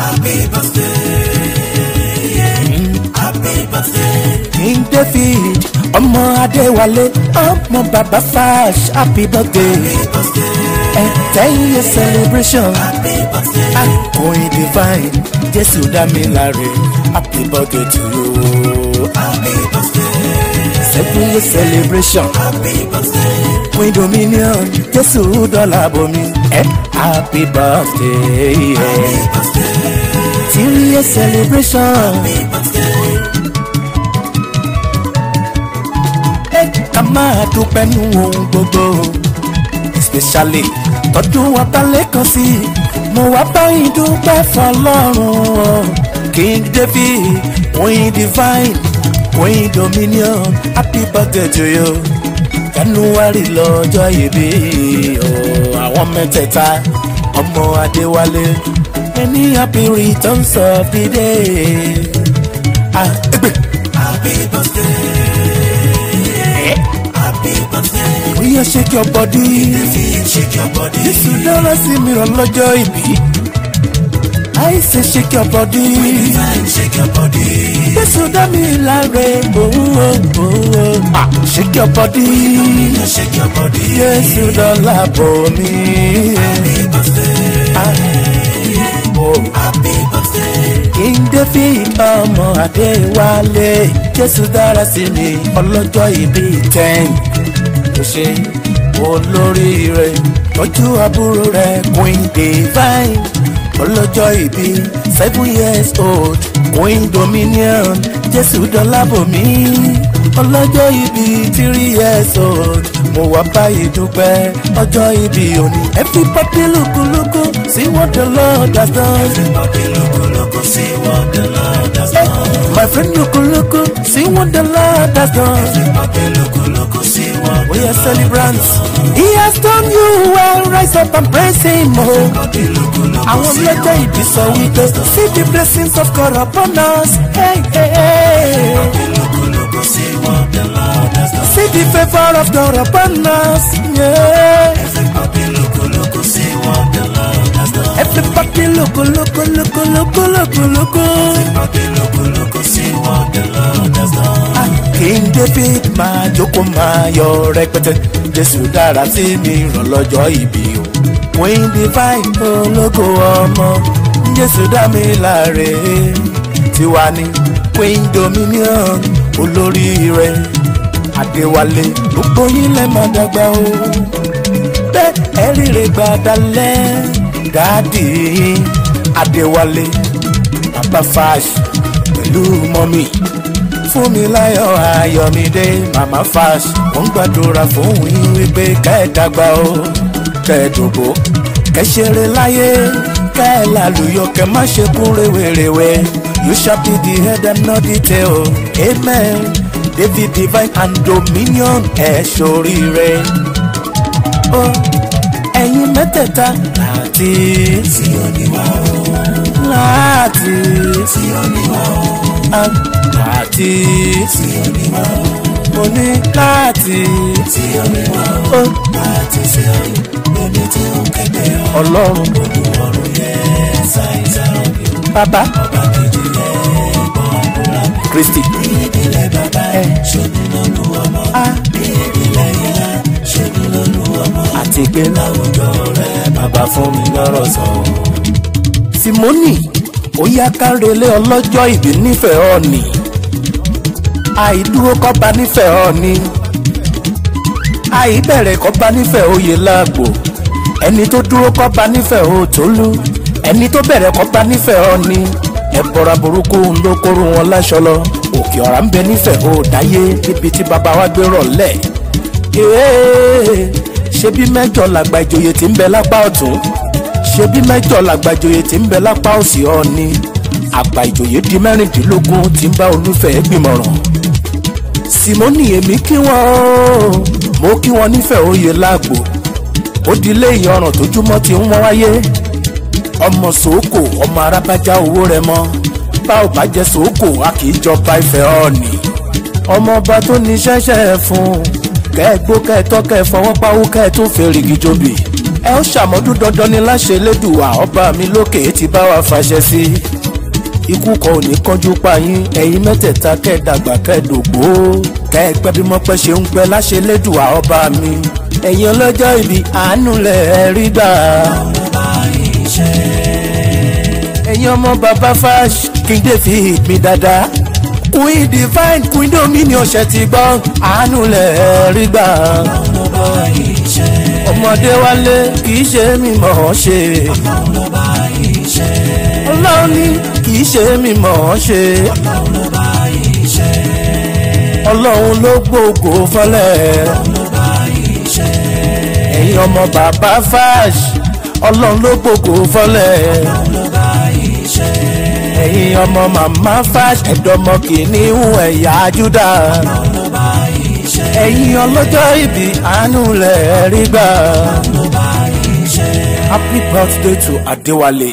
Happy birthday. Happy birthday. king david ọmọ adéwálé ọmọ bàbá fash happy birthday ẹ ten year celebration Happy birthday. akọrin divine jésù dámiláre happy birthday to you Happy birthday. seven year celebration Happy birthday. queen dominion jésù dọ́là bomi happy birthday Happy birthday. Year celebration. Happy birthday. ẹ ká máa dúpẹ́ nú ohun gbogbo especially tọdún wa balẹ̀ kan sí mo wá báyìí dúpẹ́ fọlọ́run o king david queen divine queen dominion happy birthday to you january lọ́jọ́ ìbí o àwọn mẹ́tẹ̀ẹ̀ta ọmọ adéwálé many happy returns of the day. Ah, egbe. Happy birthday. Happy birthday. Oya shake your body. Shake your body. Jésù dára sí mi ràn lọ́jọ́ ìbí. I say shake your body. Shake your body. Jésù dá mi láre. Oh, oh, oh. Ah, shake your body. Shake your body. Jésù dọ́là bò mí. Happy birthday. Adéwálé. Jésù dára sí mi ọlọ́jọ́ ìbí ten. Ó ṣe olóríire tọ́jú àbúrò rẹ̀ Queen Divine. Ọlọ́jọ́ ìbí seven years old Queen Dominion. Jésù dọ́lábòmí. Ọlọ́jọ́ ìbí three years old. Mo wá báyìí dúpẹ́ ọjọ́ ìbí òní. Everybody lukuluku see what the Lord has done. Everybody look, look, see what the Lord has done. My friend Lukuluku, see what the Lord has done. Everybody look, look, see what We are celebrants. He has done you well. Rise up and praise Him. Oh. Everybody look, look, Àwọn ọlọ́jọ́ ìbí sọ wípé see the blessings of God upon us. Hey, hey, hey. look, look, see See the favour of God upon us. Yeah. Everybody look, look, see what the Lord has done. Everybody look, look, look, look, look, look. Everybody look, look, see what the Lord has done. King David máa jókòó máa yọ rẹpẹtẹ. Jésù dára sí mi ràn lọ́jọ́ ìbí o. Queen Divine ológo ọmọ. Jésù dá mi láre. Tiwa ni Queen Dominion olóríire. Adéwálé gbogbo yín lẹ́ máa dàgbà o. Bẹ́ẹ̀ ẹ ríre gbàdálẹ̀ dáàdì Adéwálé bàbá Fash pẹ̀lú mọ́mì. Fún mi láyọ̀ ayọ̀mídé màmá Fash mo ń gbàdúrà fún yín wípé kẹ́ẹ̀dàgbà o. Kẹ́ẹ̀dògbò kẹ́ṣeré láyé kẹ́ẹ̀lálùyọ kẹ́ má ṣe kún rèwerèwe you shall be the head and not the tail. Amen david divine and dominion ẹ̀ ṣoríire ó ẹ̀yin mẹ́tẹ̀ẹ̀ta láti See on the wall, láti see on the wall, láti see on the wall, mo ní láti see on the wall. ó Láti ṣe ọ̀run, lóní tí ó kẹ́gbẹ́ ọ̀. ọlọ́run Olùwọ̀run yẹn ṣàìsà ọ̀bì. bàbá Ọba kejì gbọ́ àdúrà mi. kristi àti pé Láwùjọ rẹ̀ bàbá fún mi lọ́rọ̀ sọ. simoni ó yá kárẹ̀lẹ̀ ọlọ́jọ́ ìbí nífẹ̀ẹ́ ọ̀nì àìdúró kọ́ba nífẹ̀ẹ́ ọ̀nì àìbẹ̀rẹ̀ kọ́ba nífẹ̀ẹ́ oyè láàgbò ẹni tó dúró kọ́ba nífẹ̀ẹ́ òtólú ẹni tó bẹ̀rẹ̀ kọ́ba nífẹ̀ẹ́ ọ̀nì ẹ̀bọ̀ra burúkú ló kóró wọn láṣọ lọ òkè ọ̀rá ń bẹ nífẹ̀ẹ́ òdáyé níbi tí bàbá wa gbé rọ̀ lẹ̀ ṣebí mẹ́jọ làgbà ìjòyè tí ń bẹ lápá ọ̀tún. Ṣebí mẹ́jọ làgbà ìjòyè tí ń bẹ lápá òsì ọ̀ni àgbà ìjòyè di mẹ́rìndínlógún tí ń bá olúfẹ́ gbìmọ̀ràn. Simoni èmi kí wọn mo kí wọn nífẹ̀ẹ́ oyè láàgbò ó di ilé ìyanràn tójúmọ́ ti ń wọ́n wáyé. Ọmọ sòókò ọmọ arábájá owó rẹ mọ́ bá ò bá jẹ sòókò a kì í jọba ìfẹ́ ọ̀nì ọmọọba tó ní ṣẹ́ṣẹ́ fún kẹ́ẹ̀gbó kẹ́ẹ̀tọ́ kẹ́ẹ̀fọwọ́ páwó kẹ́ẹ̀tún fèrègì jòbì ẹ ó ṣàmọ́dún dandan ni láṣẹ lẹ́dùwà ọba mi lókè ti bá wa fàṣẹ sí. Ikú kan ò ní kánjú pa yín ẹ̀yin mẹ́tẹ̀ẹ̀ta kẹ́ẹ̀dàgbà kẹ́ẹ̀dògbò kẹ́ẹ̀pẹ́ bí mọ́pẹ́ ṣe ń pẹ́ láṣẹ lẹ́dùwà ọba mi. Ẹ̀yin ọlọ́jọ́ ìbí àánú lẹ̀ rí gbà. ẹ̀yin ọmọ bàbá fash king david mi dáadáa queen divine queen dominion ṣe ti gbọ́ àánú lẹ̀ rí gbà. ọmọdé wálé kì í ṣe mi mọ̀ ọ́ ṣe. ọlọ́run ní kì í ṣe mi mọ̀ ọ́ ṣe. ọlọ́run ló gbogbo fọlẹ̀. ẹ̀yin ọmọ bàbá fash ọlọ́run ló gbogbo fọlẹ̀ ẹ̀yin ọmọ màmá fash ẹ̀dọ́mọ kìnìún ẹ̀yà júdà ẹ̀yin ọlọ́jọ́ ìbí àánú lẹ̀ rí gbà. happy birthday to adewale.